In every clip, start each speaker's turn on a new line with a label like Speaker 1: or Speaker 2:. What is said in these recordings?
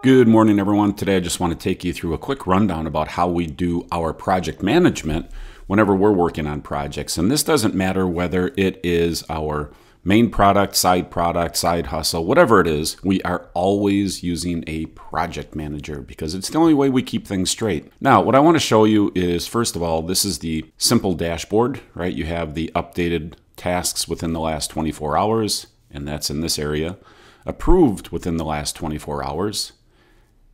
Speaker 1: Good morning, everyone. Today I just want to take you through a quick rundown about how we do our project management whenever we're working on projects. And this doesn't matter whether it is our main product, side product, side hustle, whatever it is, we are always using a project manager because it's the only way we keep things straight. Now, what I want to show you is first of all, this is the simple dashboard, right? You have the updated tasks within the last 24 hours, and that's in this area. Approved within the last 24 hours,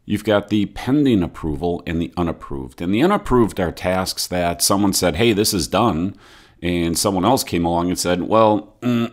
Speaker 1: You've got the pending approval and the unapproved. And the unapproved are tasks that someone said, hey, this is done. And someone else came along and said, well, mm,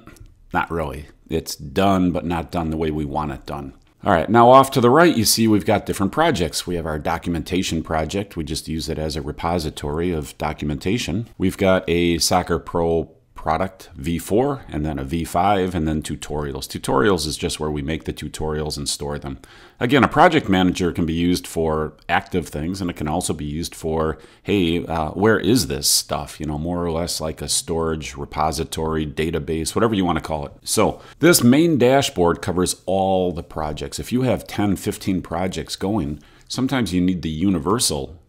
Speaker 1: not really. It's done, but not done the way we want it done. All right, now off to the right, you see we've got different projects. We have our documentation project. We just use it as a repository of documentation. We've got a Soccer Pro product v4 and then a v5 and then tutorials. Tutorials is just where we make the tutorials and store them. Again, a project manager can be used for active things and it can also be used for, hey, uh, where is this stuff? You know, more or less like a storage repository, database, whatever you want to call it. So this main dashboard covers all the projects. If you have 10, 15 projects going, sometimes you need the universal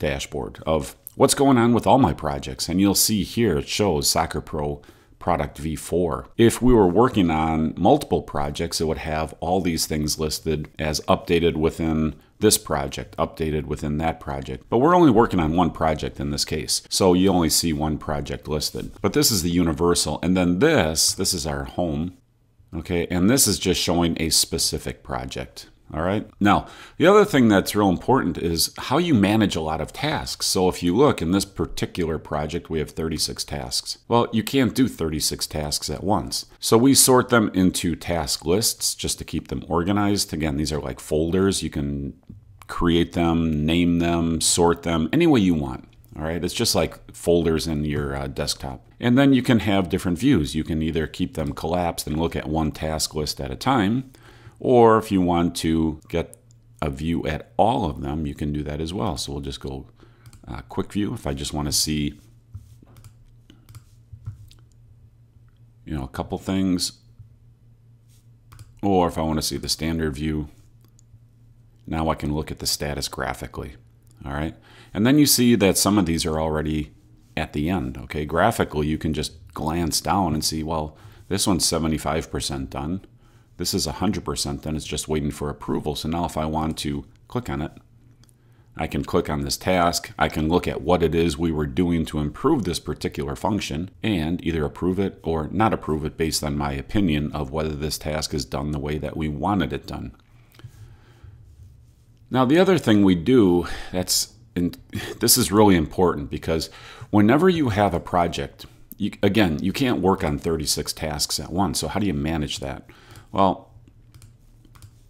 Speaker 1: dashboard of what's going on with all my projects. And you'll see here it shows Soccer Pro product V4. If we were working on multiple projects, it would have all these things listed as updated within this project, updated within that project. But we're only working on one project in this case, so you only see one project listed. But this is the universal, and then this, this is our home, okay, and this is just showing a specific project. All right. Now, the other thing that's real important is how you manage a lot of tasks. So if you look in this particular project, we have 36 tasks. Well, you can't do 36 tasks at once. So we sort them into task lists just to keep them organized. Again, these are like folders. You can create them, name them, sort them any way you want. All right, it's just like folders in your uh, desktop. And then you can have different views. You can either keep them collapsed and look at one task list at a time, or if you want to get a view at all of them, you can do that as well. So we'll just go uh, quick view. If I just want to see you know a couple things. Or if I want to see the standard view now I can look at the status graphically all right? And then you see that some of these are already at the end okay? Graphically you can just glance down and see well this one's 75% done this is 100%, then it's just waiting for approval. So now if I want to click on it, I can click on this task. I can look at what it is we were doing to improve this particular function and either approve it or not approve it based on my opinion of whether this task is done the way that we wanted it done. Now, the other thing we do that's and this is really important because whenever you have a project, you, again, you can't work on 36 tasks at once. So how do you manage that? Well,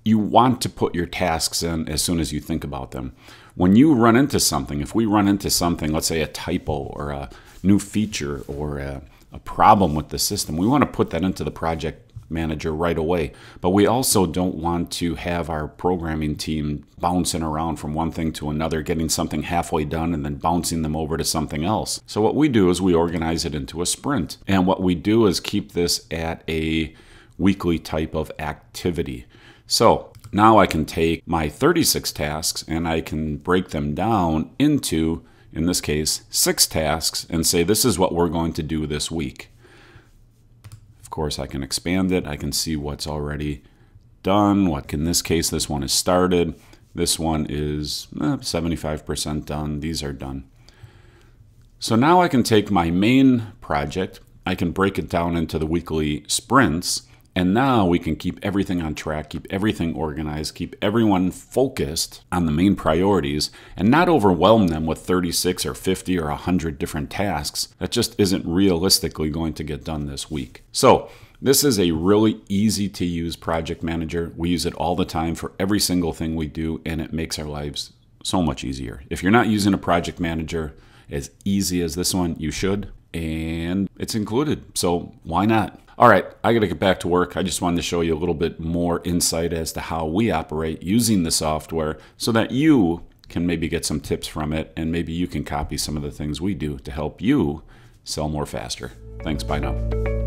Speaker 1: you want to put your tasks in as soon as you think about them. When you run into something, if we run into something, let's say a typo or a new feature or a, a problem with the system, we want to put that into the project manager right away. But we also don't want to have our programming team bouncing around from one thing to another, getting something halfway done and then bouncing them over to something else. So what we do is we organize it into a sprint. And what we do is keep this at a weekly type of activity. So now I can take my 36 tasks and I can break them down into, in this case, six tasks and say this is what we're going to do this week. Of course, I can expand it. I can see what's already done. What in this case, this one is started. This one is 75% eh, done. These are done. So now I can take my main project, I can break it down into the weekly sprints, and now we can keep everything on track, keep everything organized, keep everyone focused on the main priorities, and not overwhelm them with 36 or 50 or 100 different tasks. That just isn't realistically going to get done this week. So, this is a really easy to use project manager. We use it all the time for every single thing we do, and it makes our lives so much easier. If you're not using a project manager as easy as this one, you should, and it's included. So, why not? All right, I got to get back to work. I just wanted to show you a little bit more insight as to how we operate using the software so that you can maybe get some tips from it and maybe you can copy some of the things we do to help you sell more faster. Thanks, bye now.